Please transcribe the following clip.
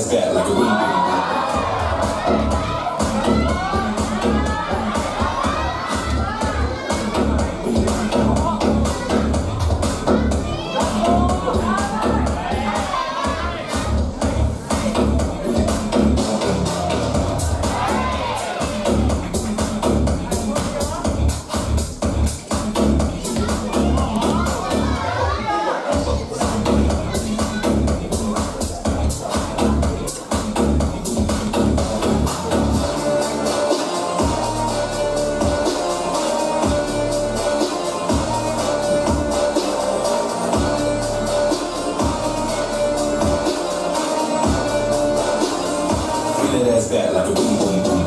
that's back like a wing. le stella.